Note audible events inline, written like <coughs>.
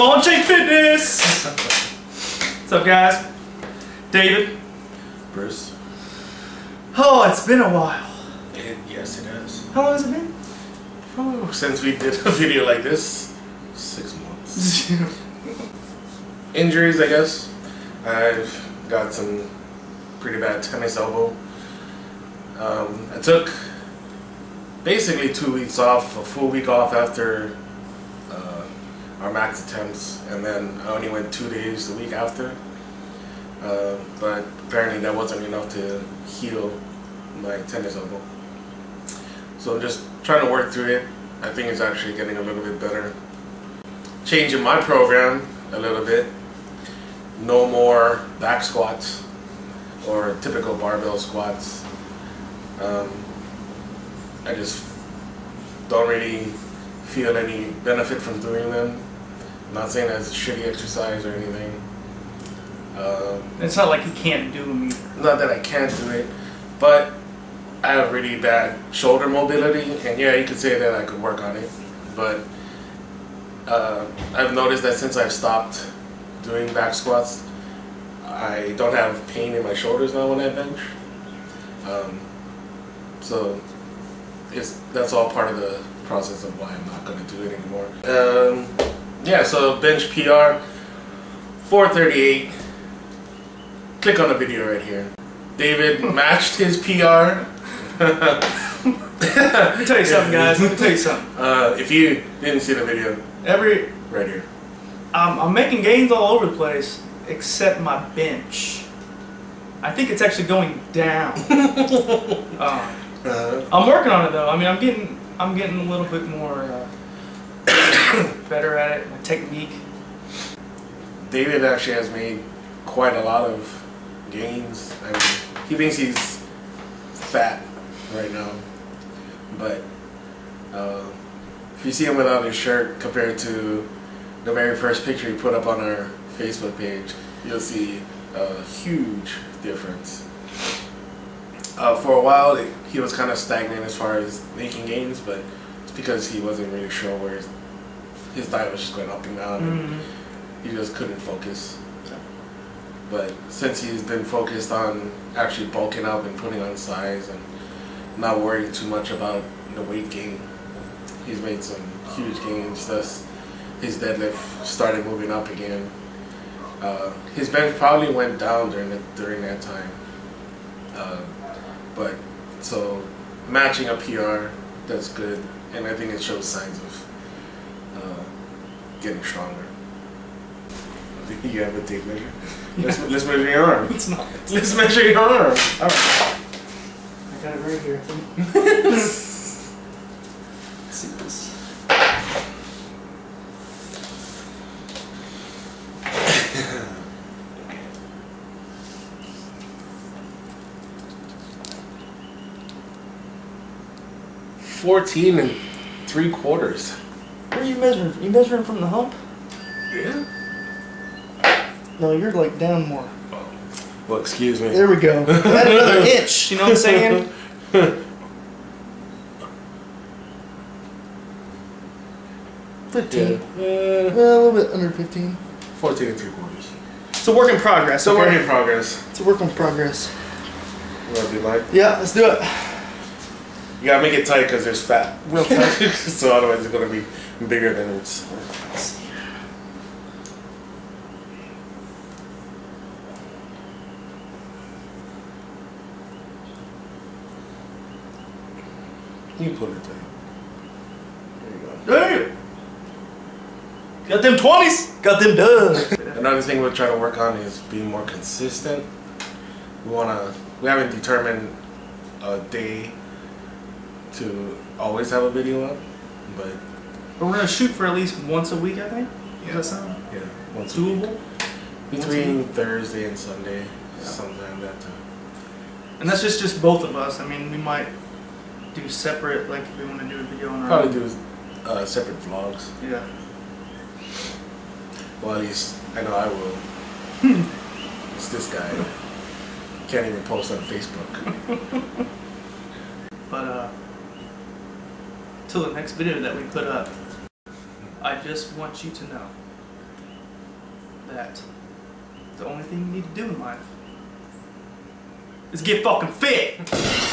Ball and Chain Fitness! What's up, guys? David. Bruce? Oh, it's been a while. It, yes, it has. How long has it been? Oh, since we did a video like this, six months. <laughs> Injuries, I guess. I've got some pretty bad tennis elbow. Um, I took basically two weeks off, a full week off after our max attempts, and then I only went two days the week after. Uh, but apparently that wasn't enough to heal my tennis elbow. So I'm just trying to work through it. I think it's actually getting a little bit better. Changing my program a little bit. No more back squats or typical barbell squats. Um, I just don't really feel any benefit from doing them. I'm not saying that's a shitty exercise or anything. Um, It's not like you can't do them either. not that I can't do it, but I have really bad shoulder mobility, and yeah, you could say that I could work on it, but uh, I've noticed that since I've stopped doing back squats, I don't have pain in my shoulders now when I bench. Um, so it's that's all part of the process of why I'm not going to do it anymore. Um, yeah, so bench PR 438. Click on the video right here. David matched his PR. Let me tell you something, guys. Let me tell you <laughs> something. Uh, if you didn't see the video, Every right here. I'm, I'm making gains all over the place, except my bench. I think it's actually going down. <laughs> Uh, I'm working on it though. I mean, I'm getting I'm getting a little bit more uh, <coughs> better at it. My technique. David actually has made quite a lot of gains. I mean, he thinks he's fat right now, but uh, if you see him without his shirt compared to the very first picture he put up on our Facebook page, you'll see a huge difference. Uh, for a while, it, he was kind of stagnant as far as making gains, but it's because he wasn't really sure where his, his diet was just going up and down. And, Mm. he just couldn't focus. But since he's been focused on actually bulking up and putting on size and not worrying too much about the weight gain, he's made some huge gains. Thus, his deadlift started moving up again. Uh, his bench probably went down during the, during that time. Uh, but so matching a PR, that's good, and I think it shows signs of uh, getting stronger. <laughs> You have a tape measure. Let's, let's measure your arm. It's not. <laughs> Let's measure your arm. All right. I got it right here. <laughs> Let's see this. Fourteen and three quarters. Where are you measuring? You measuring from the hump? Yeah. No, you're like down more. Well, excuse me. There we go. <laughs> Add another inch. You know what I'm saying? <laughs> Fifteen. Yeah. Uh, a little bit under fifteen. Fourteen and three quarters. It's a work in progress. So okay? work in progress. It's a work in progress. What do you like? Yeah, let's do it. You gotta make it tight because there's fat. Real tight. <laughs> so otherwise it's gonna be bigger than it's. You put it tight. There you go. Damn. Got them twenties. Got them done. Another thing we're trying to work on is being more consistent. We wanna. We haven't determined a day to always have a video up, but But we're gonna shoot for at least once a week, I think. Yeah. Does that sound yeah, once a week. doable? between Thursday and Sunday, sometime that time. And that's just just both of us. I mean, we might do separate, like if we want to do a video on our Probably own. do uh, separate vlogs. Yeah. Well, at least I know I will. <laughs> it's this guy. Can't even post on Facebook. <laughs> But uh, till the next video that we put up, I just want you to know that the only thing you need to do in life is get fucking fit. <laughs>